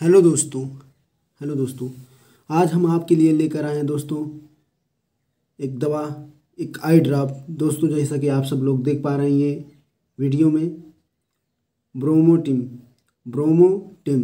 Hello दोस्तों hello दोस्तों, आज हम आपके लिए लेकर आए हैं दोस्तों एक दवा, एक आई ड्रॉप दोस्तों, जैसा कि आप सब लोग देख पा रहे हैं वीडियो में, ब्रोमोटिम ब्रोमोटिम।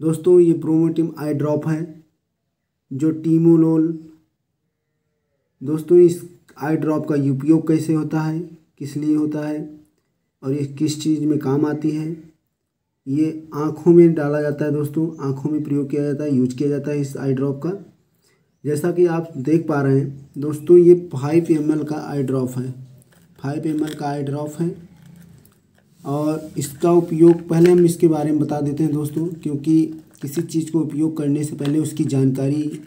दोस्तों, ये ब्रोमोटिम आई ड्रॉप है, जो टीमोलोल दोस्तों, इस आई ड्रॉप का उपयोग कैसे होता है, किस लिए होता है, और ये किस चीज़ में काम आती है ये आँखों में डाला जाता है दोस्तों, आँखों में प्रयोग किया जाता है यूज़ किया जाता है इस आई ड्रॉप का। जैसा कि आप देख पा रहे हैं, दोस्तों, ये फाइव एम का आई ड्रॉप है। फाइव एम का आई ड्रॉप है। और इसका उपयोग, पहले हम इसके बारे में बता देते हैं दोस्तों, क्योंकि किसी चीज़ को उपयोग करने से पहले उसकी जानकारी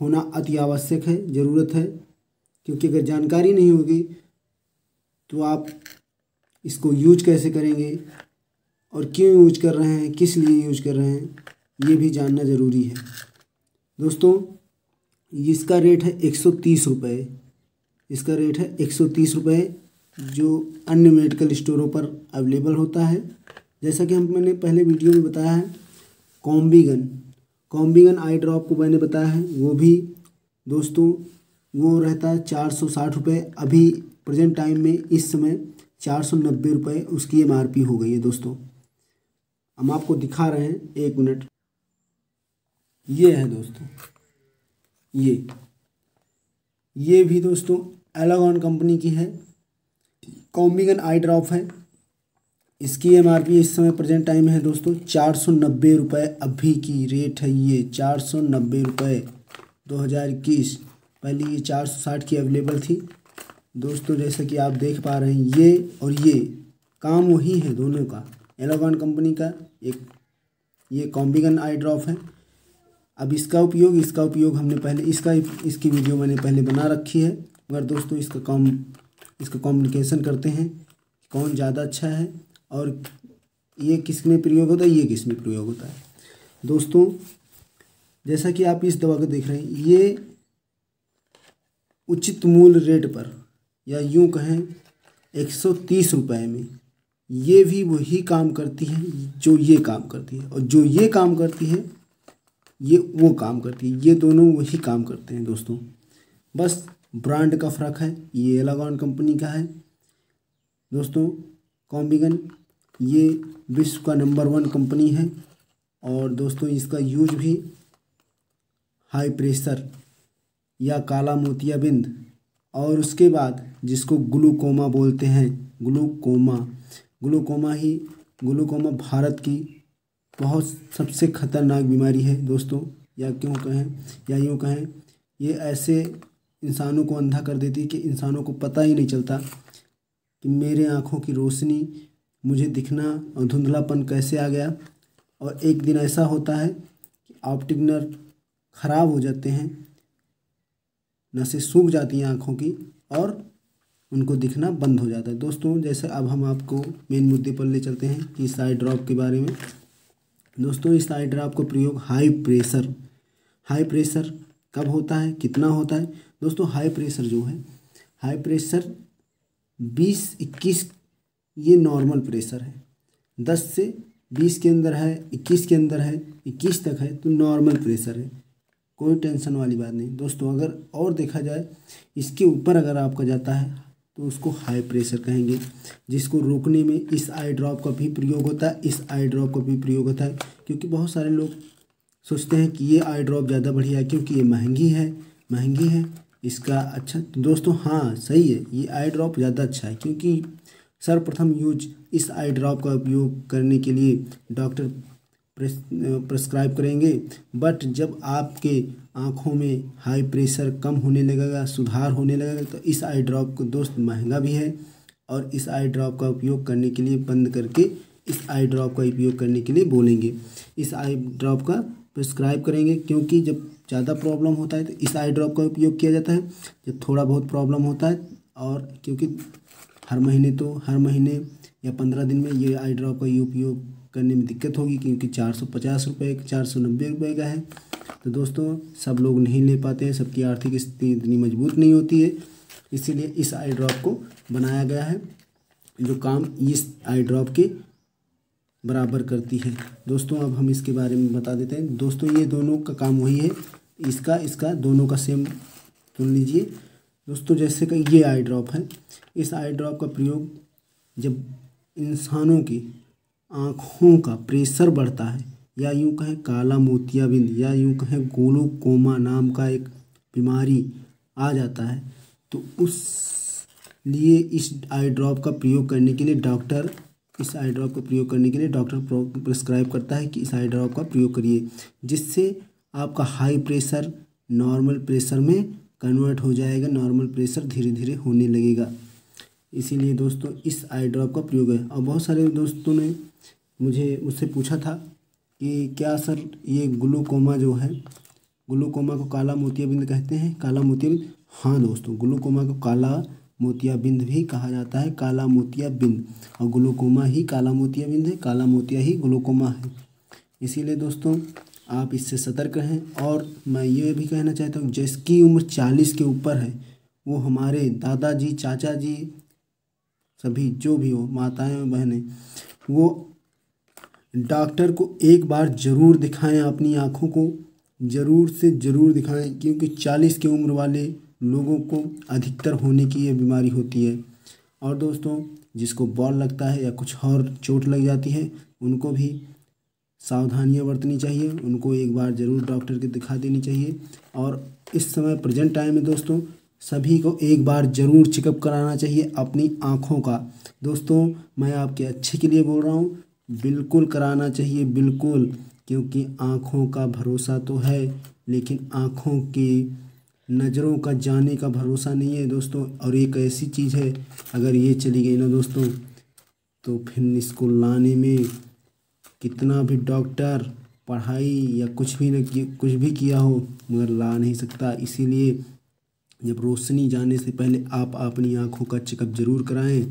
होना अति आवश्यक है, ज़रूरत है। क्योंकि अगर जानकारी नहीं होगी तो आप इसको यूज़ कैसे करेंगे? और क्यों यूज़ कर रहे हैं, किस लिए यूज़ कर रहे हैं, ये भी जानना ज़रूरी है। दोस्तों, इसका रेट है एक सौ तीस रुपये इसका रेट है एक सौ तीस रुपये जो अन्य मेडिकल स्टोरों पर अवेलेबल होता है। जैसा कि हम मैंने पहले वीडियो में बताया है कॉम्बीगन कॉम्बीगन आई ड्रॉप को मैंने बताया है, वो भी दोस्तों, वो रहता है चार सौ साठ रुपये अभी प्रेजेंट टाइम में इस समय चार सौ नब्बे रुपये उसकी एम आर पी हो गई है दोस्तों। हम आपको दिखा रहे हैं, एक मिनट। ये है दोस्तों, ये। ये भी दोस्तों एलागॉन कंपनी की है। कॉम्बिगन आई ड्रॉप है। इसकी एम आर पी इस समय प्रेजेंट टाइम है दोस्तों, चार सौ नब्बे रुपये अभी की रेट है ये, चार सौ नब्बे रुपये दो हज़ार इक्कीस। पहले ये चार सौ साठ की अवेलेबल थी। दोस्तों, जैसे कि आप देख पा रहे हैं, ये और ये, काम वही है दोनों का। एलोगॉन कंपनी का एक, ये कॉम्बिगन आई ड्रॉप है। अब इसका उपयोग इसका उपयोग हमने पहले, इसका, इसकी वीडियो मैंने पहले बना रखी है। मगर दोस्तों, इसका कॉम, इसका कॉम्युनिकेशन करते हैं कौन ज़्यादा अच्छा है और ये किसमें प्रयोग होता है, ये किसमें प्रयोग होता है। दोस्तों, जैसा कि आप इस दवा को देख रहे हैं, ये उचित मूल रेट पर या यूँ कहें, एक सौ तीस रुपये में ये भी वही काम करती है जो ये काम करती है। और जो ये काम करती है, ये वो काम करती है। ये दोनों वही काम करते हैं दोस्तों। बस ब्रांड का फ़र्क है, ये एलागॉन कंपनी का है। दोस्तों, कॉम्बिगन, ये विश्व का नंबर वन कंपनी है। और दोस्तों, इसका यूज़ भी हाई प्रेशर या काला मोतियाबिंद। और उसके बाद जिसको ग्लूकोमा बोलते हैं, ग्लूकोमा। ग्लूकोमा ही, ग्लूकोमा भारत की बहुत सबसे ख़तरनाक बीमारी है दोस्तों। या क्यों कहें, या यूँ कहें, ये ऐसे इंसानों को अंधा कर देती कि इंसानों को पता ही नहीं चलता कि मेरे आँखों की रोशनी मुझे दिखना और धुंधलापन कैसे आ गया। और एक दिन ऐसा होता है कि ऑप्टिक नर्व ख़राब हो जाते हैं नसें सूख जाती हैं आँखों की, और उनको दिखना बंद हो जाता है। दोस्तों, जैसे अब हम आपको मेन मुद्दे पर ले चलते हैं कि इस आई ड्रॉप के बारे में। दोस्तों, इस आई ड्रॉप का प्रयोग हाई प्रेशर हाई प्रेशर कब होता है? कितना होता है? दोस्तों हाई प्रेशर जो है हाई प्रेशर बीस इक्कीस, ये नॉर्मल प्रेशर है। दस से बीस के अंदर है, इक्कीस के अंदर है, इक्कीस तक है तो नॉर्मल प्रेशर है। कोई टेंशन वाली बात नहीं। दोस्तों, अगर और देखा जाए, इसके ऊपर अगर आपका जाता है तो उसको हाई प्रेशर कहेंगे, जिसको रोकने में इस आई ड्रॉप का भी प्रयोग होता है, इस आई ड्रॉप का भी प्रयोग होता है, क्योंकि बहुत सारे लोग सोचते हैं कि ये आई ड्रॉप ज़्यादा बढ़िया है क्योंकि ये महँगी है महँगी है, इसका अच्छा दोस्तों हाँ सही है, ये आई ड्रॉप ज़्यादा अच्छा है, क्योंकि सर्वप्रथम यूज़ इस आई ड्रॉप का उपयोग करने के लिए डॉक्टर प्रेस्क्राइब करेंगे बट जब आपके आँखों में हाई प्रेशर कम होने लगेगा, सुधार होने लगेगा तो इस आई ड्रॉप को दोस्त महँगा भी है और इस आई ड्रॉप का उपयोग करने के लिए बंद करके इस आई ड्रॉप का उपयोग करने के लिए बोलेंगे। इस आई ड्रॉप का प्रिस्क्राइब करेंगे क्योंकि जब ज़्यादा प्रॉब्लम होता है तो इस आई ड्रॉप का उपयोग किया जाता है। जब थोड़ा बहुत प्रॉब्लम होता है और क्योंकि हर महीने तो हर महीने या पंद्रह दिन में ये आई ड्रॉप का उपयोग करने में दिक्कत होगी क्योंकि चार सौ पचास रुपये, चार सौ नब्बे रुपये का है। तो दोस्तों, सब लोग नहीं ले पाते हैं, सबकी आर्थिक स्थिति इतनी मज़बूत नहीं होती है। इसीलिए इस आई ड्रॉप को बनाया गया है, जो काम इस आई ड्रॉप के बराबर करती है। दोस्तों, अब हम इसके बारे में बता देते हैं। दोस्तों, ये दोनों का काम वही है। इसका इसका, दोनों का सेम सुन लीजिए। दोस्तों, जैसे कि ये आई ड्रॉप है, इस आई ड्रॉप का प्रयोग जब इंसानों की आँखों का प्रेशर बढ़ता है या यूँ कहें काला मोतियाबिंद, या यूँ कहें गोलोकोमा नाम का एक बीमारी आ जाता है तो उस लिए इस आई ड्रॉप का प्रयोग करने के लिए डॉक्टर, इस आई ड्रॉप का प्रयोग करने के लिए डॉक्टर प्रिस्क्राइब करता है कि इस आई ड्रॉप का प्रयोग करिए, जिससे आपका हाई प्रेशर, नॉर्मल प्रेशर में कन्वर्ट हो जाएगा, नॉर्मल प्रेशर धीरे धीरे होने लगेगा। इसीलिए दोस्तों, इस आई ड्रॉप का प्रयोग है। और बहुत सारे दोस्तों ने मुझे, मुझसे पूछा था कि क्या सर ये ग्लूकोमा जो है, ग्लूकोमा को काला मोतियाबिंद कहते हैं? काला मोतियाबिंद? हाँ दोस्तों, ग्लूकोमा को काला मोतियाबिंद भी कहा जाता है, काला मोतियाबिंद। और ग्लूकोमा ही काला मोतियाबिंद है, काला मोतिया ही ग्लूकोमा है। इसीलिए दोस्तों, आप इससे सतर्क रहें। और मैं ये भी कहना चाहता हूँ, जिसकी उम्र चालीस के ऊपर है, वो हमारे दादाजी चाचा जी सभी जो भी हो, माताएँ बहनें, वो डॉक्टर को एक बार ज़रूर दिखाएँ अपनी आँखों को। ज़रूर से ज़रूर दिखाएँ, क्योंकि चालीस की उम्र वाले लोगों को अधिकतर होने की ये बीमारी होती है। और दोस्तों, जिसको बॉल लगता है या कुछ और चोट लग जाती है, उनको भी सावधानियाँ बरतनी चाहिए। उनको एक बार ज़रूर डॉक्टर के दिखा देनी चाहिए। और इस समय प्रेजेंट टाइम में दोस्तों, सभी को एक बार ज़रूर चेकअप कराना चाहिए अपनी आँखों का। दोस्तों, मैं आपके अच्छे के लिए बोल रहा हूँ बिल्कुल कराना चाहिए, बिल्कुल, क्योंकि आँखों का भरोसा तो है, लेकिन आँखों की नज़रों का जाने का भरोसा नहीं है दोस्तों। और एक ऐसी चीज़ है, अगर ये चली गई ना दोस्तों तो फिर इसको लाने में कितना भी डॉक्टर, पढ़ाई या कुछ भी न कुछ भी किया हो, मगर ला नहीं सकता। इसीलिए जब रोशनी जाने से पहले आप अपनी आँखों का चेकअप ज़रूर कराएँ,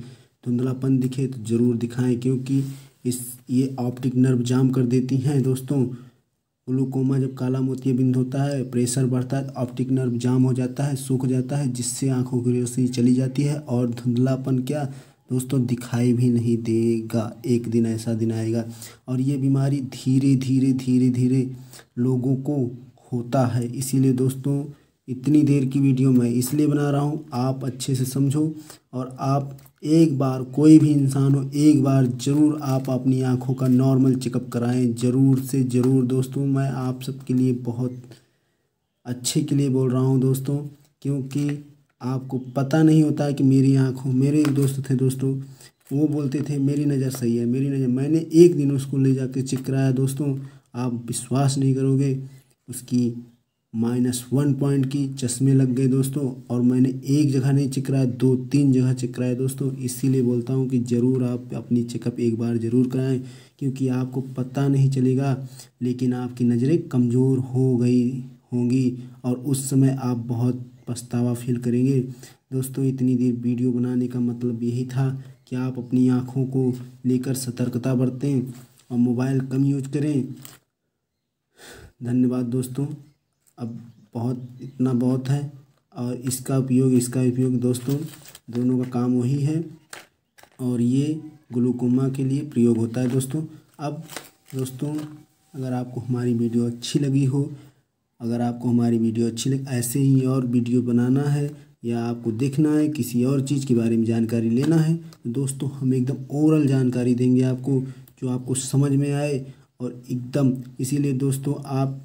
धुंधलापन दिखे तो ज़रूर दिखाएँ, क्योंकि इस ये ऑप्टिक नर्व जाम कर देती हैं दोस्तों। ग्लूकोमा जब काला मोतियाबिंद होता है प्रेशर बढ़ता है ऑप्टिक नर्व जाम हो जाता है, सूख जाता है, जिससे आँखों की रोशनी चली जाती है और धुंधलापन क्या दोस्तों दिखाई भी नहीं देगा। एक दिन ऐसा दिन आएगा और ये बीमारी धीरे धीरे धीरे धीरे लोगों को होता है। इसीलिए दोस्तों इतनी देर की वीडियो मैं इसलिए बना रहा हूँ, आप अच्छे से समझो और आप एक बार कोई भी इंसान हो, एक बार ज़रूर आप अपनी आँखों का नॉर्मल चेकअप कराएँ। ज़रूर से ज़रूर दोस्तों, मैं आप सबके लिए बहुत अच्छे के लिए बोल रहा हूँ दोस्तों, क्योंकि आपको पता नहीं होता है कि मेरी आँखों, मेरे एक दोस्त थे दोस्तों, वो बोलते थे, मेरी नज़र सही है, मेरी नज़र मैंने एक दिन उसको ले जाकर चेक कराया दोस्तों, आप विश्वास नहीं करोगे, उसकी माइनस वन पॉइंट की चश्मे लग गए दोस्तों, और मैंने एक जगह नहीं चेक कराया दो तीन जगह चेक कराया दोस्तों। इसीलिए बोलता हूँ कि ज़रूर आप अपनी चेकअप एक बार ज़रूर कराएँ, क्योंकि आपको पता नहीं चलेगा, लेकिन आपकी नज़रें कमज़ोर हो गई होंगी, और उस समय आप बहुत पछतावा फील करेंगे। दोस्तों, इतनी देर वीडियो बनाने का मतलब यही था कि आप अपनी आँखों को लेकर सतर्कता बरतें और मोबाइल कम यूज़ करें। धन्यवाद दोस्तों। अब बहुत, इतना बहुत है और इसका उपयोग इसका उपयोग दोस्तों, दोनों का काम वही है और ये ग्लूकोमा के लिए प्रयोग होता है दोस्तों। अब दोस्तों, अगर आपको हमारी वीडियो अच्छी लगी हो, अगर आपको हमारी वीडियो अच्छी लगे, ऐसे ही और वीडियो बनाना है या आपको देखना है, किसी और चीज़ के बारे में जानकारी लेना है तो दोस्तों हम एकदम ओरल जानकारी देंगे आपको, जो आपको समझ में आए और एकदम, इसीलिए दोस्तों आप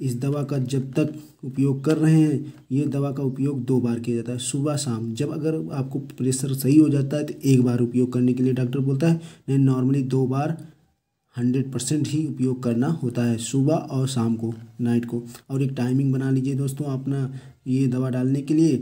इस दवा का जब तक उपयोग कर रहे हैं, ये दवा का उपयोग दो बार किया जाता है, सुबह शाम। जब अगर आपको प्रेशर सही हो जाता है तो एक बार उपयोग करने के लिए डॉक्टर बोलता है, नहीं, नॉर्मली दो बार हंड्रेड परसेंट ही उपयोग करना होता है, सुबह और शाम को, नाइट को। और एक टाइमिंग बना लीजिए दोस्तों अपना ये दवा डालने के लिए।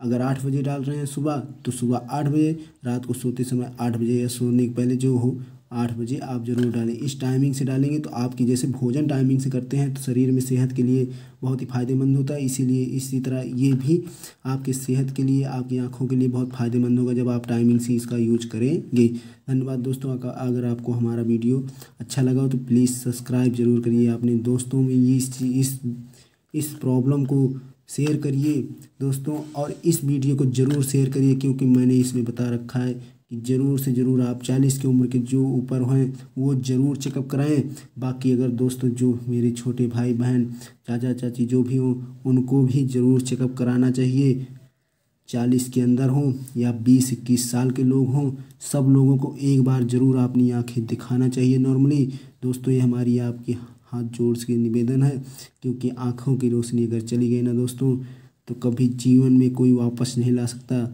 अगर आठ बजे डाल रहे हैं सुबह तो सुबह आठ बजे, रात को सोते समय आठ बजे या सोने के पहले जो हो आठ बजे आप ज़रूर डालें। इस टाइमिंग से डालेंगे तो आपकी जैसे भोजन टाइमिंग से करते हैं तो शरीर में सेहत के लिए बहुत ही फ़ायदेमंद होता है। इसीलिए इसी तरह ये भी आपके सेहत के लिए, आपकी आँखों के लिए बहुत फ़ायदेमंद होगा जब आप टाइमिंग से इसका यूज़ करेंगे। धन्यवाद दोस्तों अगर आपको हमारा वीडियो अच्छा लगा हो तो प्लीज़ सब्सक्राइब ज़रूर करिए। अपने दोस्तों में इस इस इस प्रॉब्लम को शेयर करिए दोस्तों और इस वीडियो को ज़रूर शेयर करिए क्योंकि मैंने इसमें बता रखा है ज़रूर से ज़रूर आप चालीस की उम्र के जो ऊपर हैं वो ज़रूर चेकअप कराएँ। बाकी अगर दोस्तों, जो मेरे छोटे भाई बहन, चाचा चाची जो भी हों, उनको भी ज़रूर चेकअप कराना चाहिए। चालीस के अंदर हों या बीस, इक्कीस साल के लोग हों, सब लोगों को एक बार ज़रूर अपनी आँखें दिखाना चाहिए नॉर्मली दोस्तों, ये हमारी आपकी हाथ जोड़ के निवेदन है, क्योंकि आँखों की रोशनी अगर चली गई ना दोस्तों तो कभी जीवन में कोई वापस नहीं ला सकता।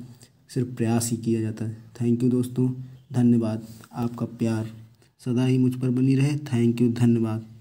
सिर्फ़ प्रयास ही किया जाता है। थैंक यू दोस्तों, धन्यवाद। आपका प्यार सदा ही मुझ पर बनी रहे। थैंक यू धन्यवाद।